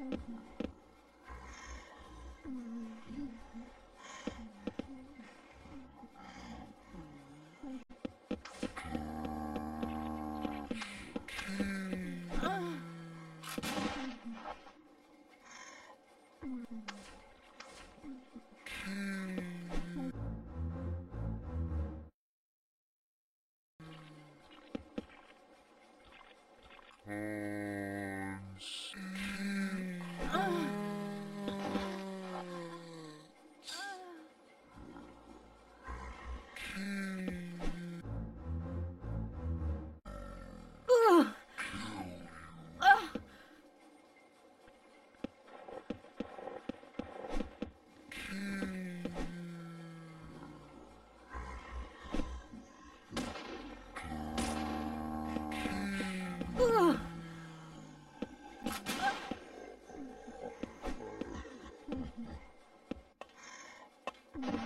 Mm-hmm. Hmm.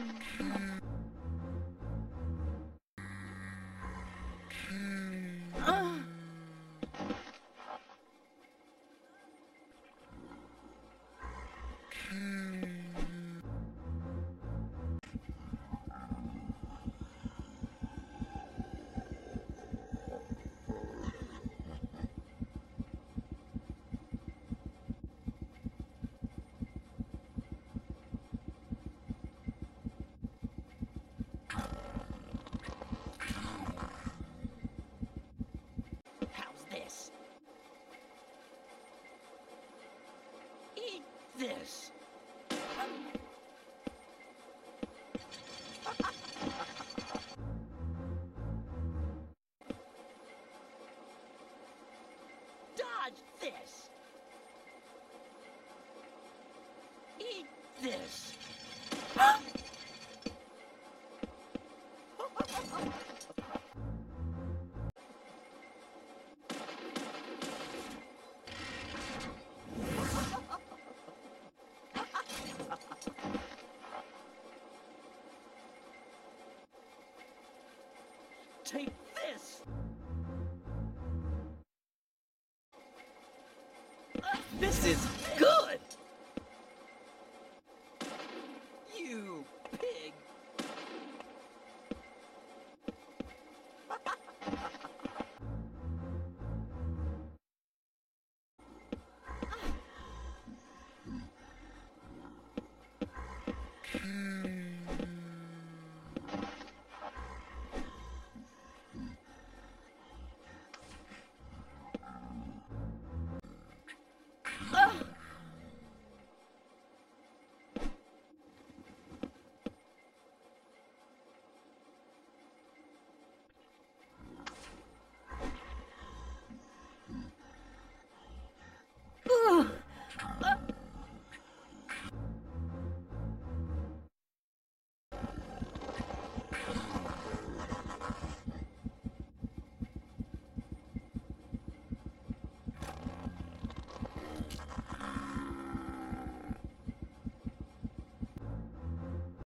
Música this. Dodge this. Eat this. Take this! This is good! You pig! Hmm.